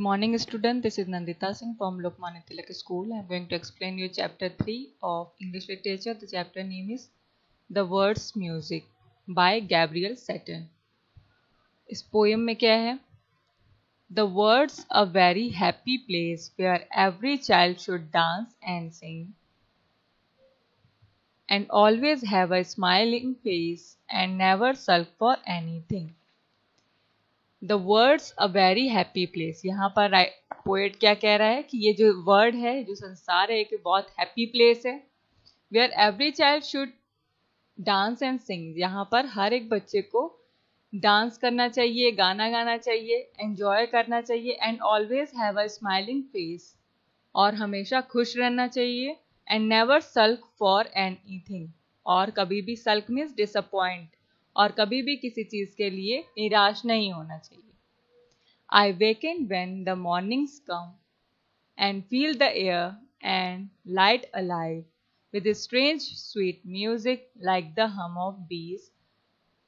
Morning student, this is Nandita Singh from Lokmanya Tilak School. I am going to explain you chapter 3 of English literature. The chapter name is The Words Music by Gabriel Saturn. इस poem में क्या है The words a very happy place where every child should dance and sing and always have a smiling face and never sulk for anything. The world's a very happy place यहाँ पर poet क्या कह रहा है कि ये जो word है, जो संसार है, एक बहुत हैप्पी प्लेस है where every child should dance and sing यहाँ पर हर एक बच्चे को डांस करना चाहिए, गाना गाना चाहिए एंजॉय करना चाहिए and always have a smiling face और हमेशा खुश रहना चाहिए and never sulk for anything और कभी भी सल्क मीन्स डिसअपॉइंट और कभी भी किसी चीज़ के लिए निराश नहीं होना चाहिए। I waken when the mornings come and feel the air and light alive with strange sweet music like the hum of bees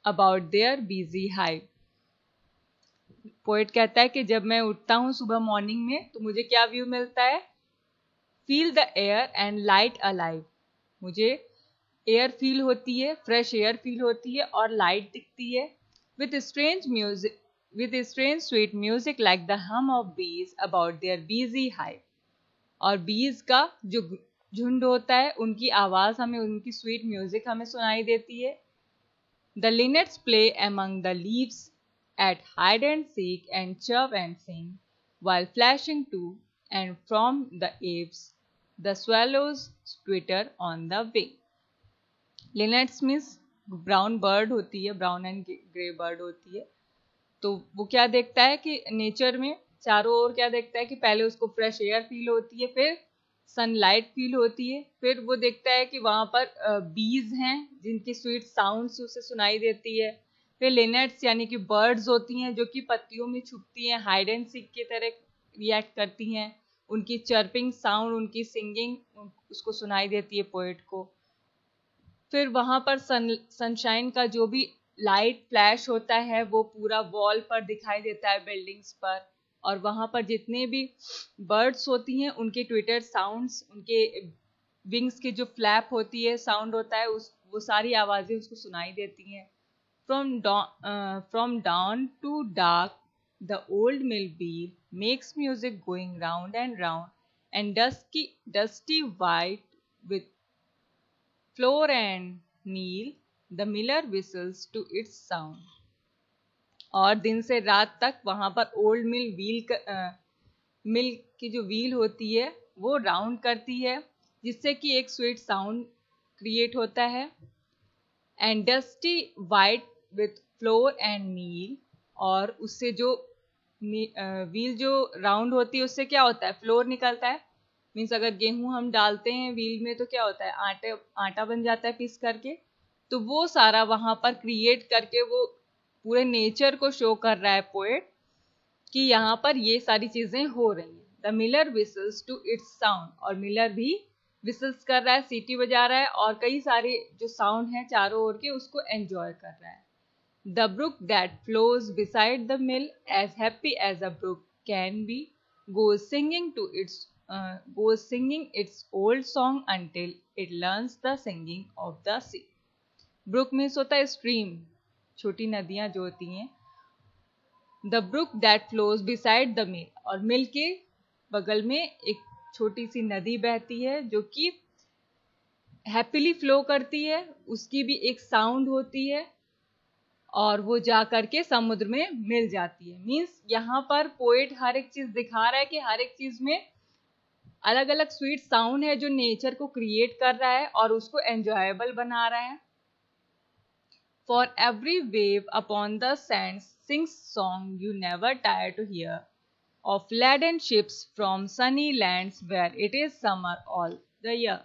about their busy hive poet कहता है कि जब मैं उठता हूँ सुबह मॉर्निंग में तो मुझे क्या व्यू मिलता है? Feel the air and light alive मुझे एयर फील होती है फ्रेश एयर फील होती है और लाइट दिखती है। With strange music with strange sweet music like the hum of bees about their busy hive और बीज का जो झुंड होता है उनकी आवाज़ हमें उनकी स्वीट म्यूज़िक हमें सुनाई देती है। The linnets play among the leaves at hide and seek and चव and sing while flashing to and from the apes, the swallows twitter on the wing. Linnets means brown bird होती है, brown and grey bird होती है। तो वो क्या देखता है कि नेचर में चारों ओर क्या देखता है कि पहले उसको फ्रेश एयर फील होती है, फिर सनलाइट फील होती है, फिर वो देखता है कि वहाँ पर बीज हैं जिनकी स्वीट साउंड्स उसे सुनाई देती है। फिर लिनेट्स यानी कि बर्ड्स होती हैं जो कि पत्तियों में छुपती हैं हाइड एंड सीक की तरह रिएक्ट करती हैं। उनकी चर्पिंग साउंड उनकी सिंगिंग उसको सुनाई देती है पोइट को। फिर वहाँ पर सन सनशाइन का जो भी लाइट फ्लैश होता है, वो पूरा वॉल पर दिखाई देता है बिल्डिंग्स पर। और वहाँ पर जितने भी बर्ड्स होती हैं, उनके ट्विटर साउंड्स उनके विंग्स की जो फ्लैप होती है साउंड होता है, उस, वो सारी आवाज़ें उसको सुनाई देती हैं। From from down to dark the old mill bee makes music going round and round and dusky dusty white with floor and kneel, the miller whistles to its sound. और दिन से रात तक वहाँ पर ओल्ड मिल व्हील मिल की जो wheel होती है वो राउंड करती है जिससे कि एक स्वीट साउंड क्रिएट होता है। And dusty white with flour and kneel और उससे जो व्हील जो राउंड होती है उससे क्या होता है? फ्लोर निकलता है। मीन्स अगर गेहूँ हम डालते हैं व्हील में तो क्या होता है? आटे, आटा बन जाता है पीस करके। तो वो सारा वहाँ पर क्रिएट करके वो पूरे नेचर को शो कर रहा है पोएट कि यहाँ पर ये सारी चीज़ें हो रही हैं। The miller whistles to its sound और मिलर भी विसल्स कर रहा है सीटी बजा रहा है और कई सारे जो साउंड हैं चारों ओर के, उसको एंजॉय कर रहा है। The brook that flows beside the mill as happy as a brook can be go singing to its uh, goes singing its old song until it learns the singing of the sea. Brook means होता है stream छोटी नदियाँ जो होती हैं the brook that flows beside the mill और mill के बगल में एक छोटी सी नदी बहती है जो कि हैप्पीली फ्लो करती है उसकी भी एक साउंड होती है और वो जा करके समुद्र में मिल जाती है मीन्स यहाँ पर पोएट हर एक चीज़ दिखा रहा है कि हर एक चीज़ में अलग अलग स्वीट साउंड है जो नेचर को क्रिएट कर रहा है और उसको एंजॉयबल बना रहा है for every wave upon the sand sings song you never tire to hear of laden ships from sunny lands where it is summer all the year.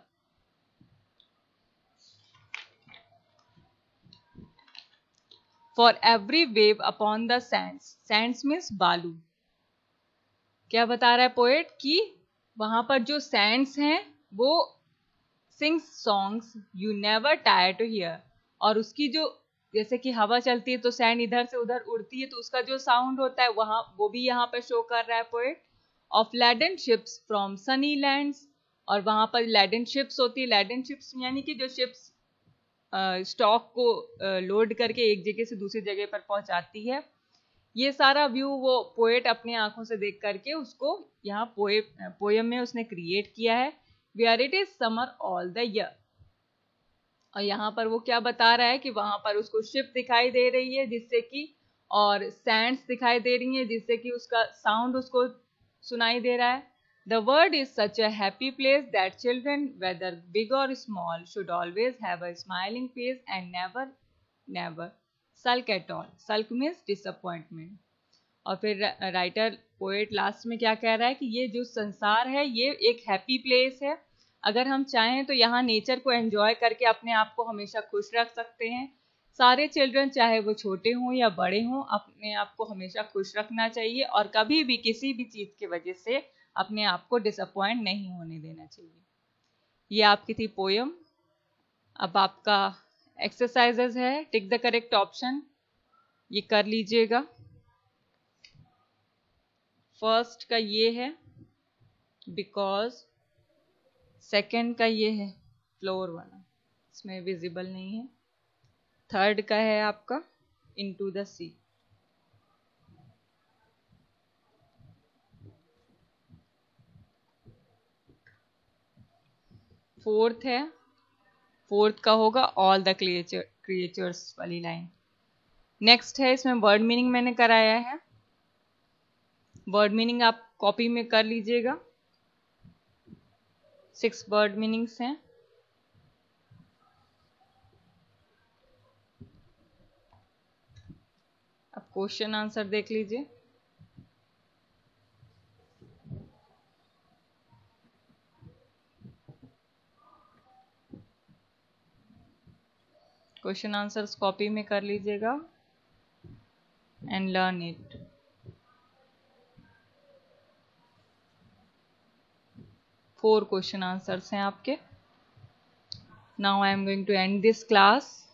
For every wave upon the sands, sands means बालू क्या बता रहा है poet कि वहाँ पर जो sands हैं, वो sings songs you never tire to hear और उसकी जो, जैसे कि हवा चलती है तो सैंड इधर से उधर उड़ती है तो उसका जो साउंड होता है, वहाँ, वो भी यहाँ पर शो कर रहा है poet of laden ships from sunny lands और वहाँ पर लैडन शिप्स होती है लैडन शिप्स यानी कि जो शिप्स स्टॉक को लोड करके एक जगह से दूसरी जगह पर पहुंचाती है। ये सारा व्यू वो पोएट अपनी आँखों से देख करके उसको यहाँ पोए पोएम में उसने क्रिएट किया है। Where it is summer all the year और यहाँ पर वो क्या बता रहा है कि वहाँ पर उसको शिप दिखाई दे रही है, जिससे कि और सैंड्स दिखाई दे रही है, जिससे कि उसका साउंड उसको सुनाई दे रहा है। The world is such a happy place that children whether big और small should always have a smiling face and never never sulk at all. Sulk means disappointment और फिर राइटर पोएट लास्ट में क्या कह रहा है कि ये जो संसार है, ये एक हैप्पी प्लेस है। अगर हम चाहें तो यहाँ नेचर को एंजॉय करके अपने आप को हमेशा खुश रख सकते हैं। सारे चिल्ड्रन चाहे वो छोटे हों या बड़े हों, अपने आप को हमेशा खुश रखना चाहिए और कभी भी किसी भी चीज़ की वजह से अपने आप को डिसअपॉइंट नहीं होने देना चाहिए। ये आपकी थी पोयम अब आपका एक्सरसाइजेज है टिक द करेक्ट ऑप्शन ये कर लीजिएगा. फ़र्स्ट का ये है बिकॉज़ सेकंड का ये है फ्लोर वाला. इसमें विजिबल नहीं है. थर्ड का है आपका इनटू द सी फोर्थ है फोर्थ का होगा ऑल द क्रिएचर क्रिएचर्स वाली लाइन नेक्स्ट है, इसमें वर्ड मीनिंग मैंने कराया है। वर्ड मीनिंग आप कॉपी में कर लीजिएगा। सिक्स वर्ड मीनिंग्स हैं। अब क्वेश्चन आंसर देख लीजिए। क्वेश्चन आंसर्स कॉपी में कर लीजिएगा and learn it four question answers हैं आपके. Now I am going to end this class